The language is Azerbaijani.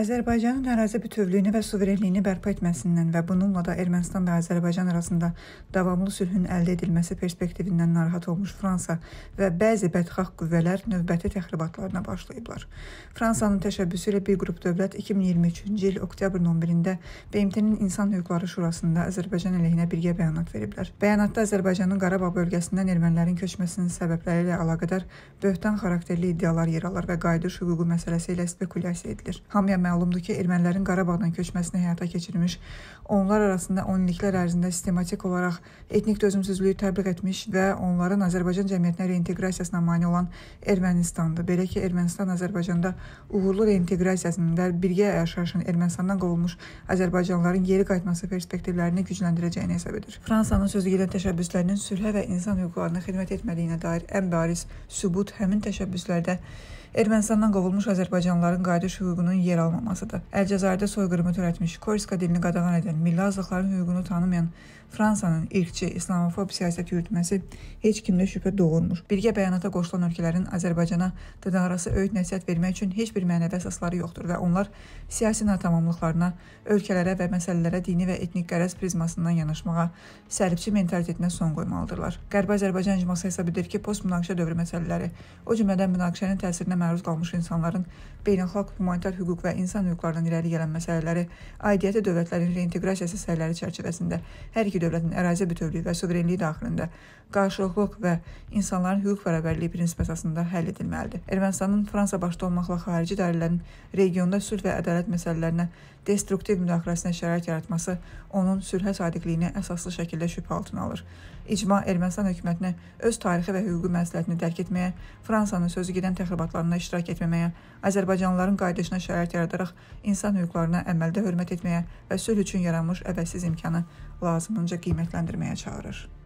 Azərbaycanın ərazi bütövlüyünü və suverenliyini bərpa etməsindən və bununla da Ermənistan və Azərbaycan arasında davamlı sülhün əldə edilməsi perspektivindən narahat olmuş Fransa və bəzi bədxah qüvvələr növbəti təxribatlarına başlayıblar. Fransanın təşəbbüsü ilə bir qrup dövlət 2023-cü il oktyabrın 11-də BMT-nin İnsan Hüquqları Şurasında Azərbaycan əleyhinə birgə bəyanat veriblər. Bəyanatda Azərbaycanın Qarabağ bölgəsindən ermənilərin köçməsinin səbəbləri ilə əlaqədar böhtan xarakterli iddialar yer alır və qayıdış hüququ məsələsi ilə spekulyasiya edilir. Hamıya məlumdur ki, ermənilərin Qarabağdan köçməsini həyata keçirmiş, onlar arasında 10 illiklər ərzində sistematik olaraq etnik dözümsüzlüyü təbliğ etmiş və onların Azərbaycan cəmiyyətinə reinteqrasiyasına mane olan Ermənistandır. Belə ki, Ermənistan Azərbaycanda uğurlu reinteqrasiyasının və birgə yaşayışın Ermənistandan qovulmuş Azərbaycanlıların geri qayıtması perspektivlərini gücləndirəcəyini hesab edir. Fransanın sözü gedən təşəbbüslərinin sülhə və insan hüquqlarına xidmət etmədiyinə dair ən bariz sübut həmin təşəbbüslərdə Ermənistandan qovulmuş azərbaycanlıların qayıdış hüququnun yer almamasıdır. Əlcəzairdə soyqırımı törətmiş, Korska dilini qadağan edən, milli azlıqların hüququnu tanımayan Fransanın irqçi, islamofob siyasət yürütməsi heç kimdə şübhə doğurmur. Birgə bəyanata qoşulan ölkələrin Azərbaycana dırnaqarası öyüd nəsihət vermək üçün heç bir mənəvi əsasları yoxdur və onlar siyasi natamamlıqlarına, ölkələrə və məsələlərə dini və etnik qərəz prizmasından yanaşmağa, səribçi mentalitetinə son qoymalıdırlar. Qərbi Azərbaycan icması hesab edir ki, post-münaqişə dövrü məsələləri, o cümlədən münaqişənin təsirinə məruz qalmış insanların beynəlxalq humanitar hüquq və insan hüquqlarından irəli gələn məsələləri aidiyyəti dövlətlərin reinteqrasiyası səyləri çərçivəsində hər iki dövlətin ərazi bütövlüyü və suverenliyi daxilində qarşılıqlılıq və insanların hüquq bərabərliyi prinsipi əsasında həll edilməlidir. Ermənistanın Fransa başda olmaqla xarici dairələrin regionda sülh və ədalət məsələlərinə destruktiv müdaxiləsinə şərait yaratması onun sülhə sadiqliyini əsaslı şəkildə şübhə altına alır. İcma Ermənistan hökumətinə öz tarixi və hüquqi məsləhətini dərk etməyə, Fransanın sözü gedən təxribatlarına iştirak etməməyə, Azərbaycanlıların qayıdışına şərait yaradaraq insan hüquqlarına əməldə hörmət etməyə və sülh üçün yaranmış əvəzsiz imkanı lazımınca qiymətləndirməyə çağırır.